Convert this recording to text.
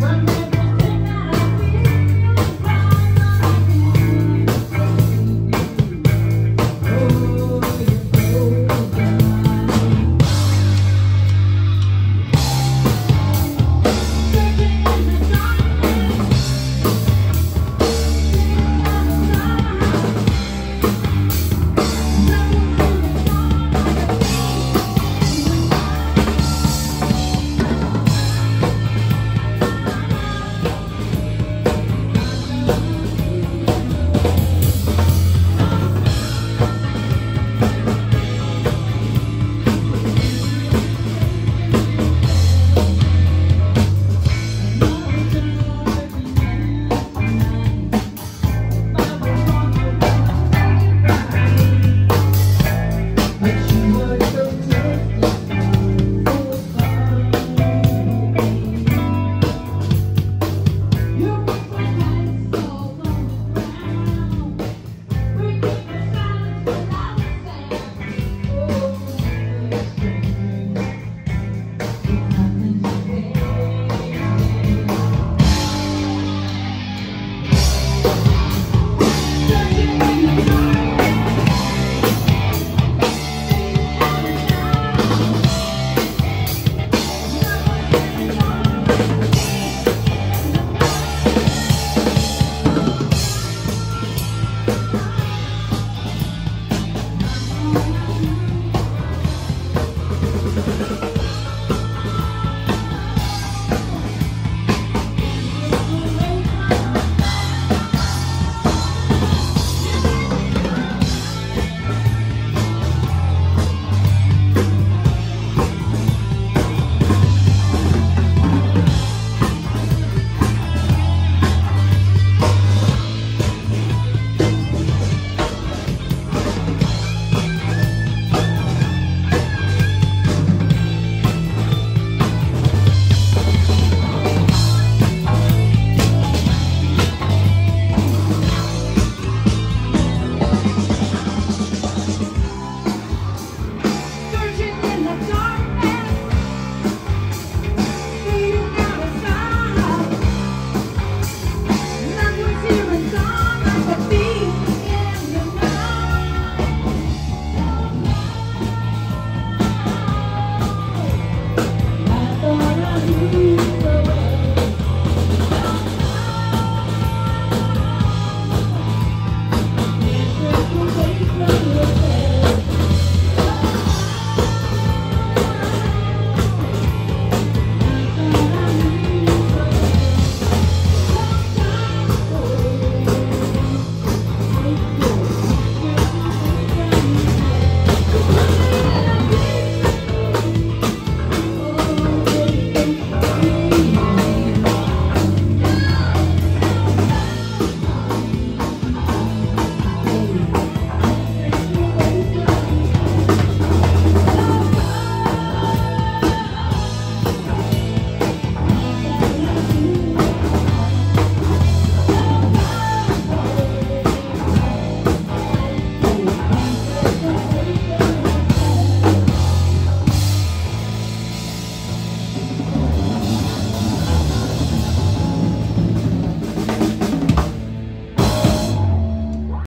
One Here we go.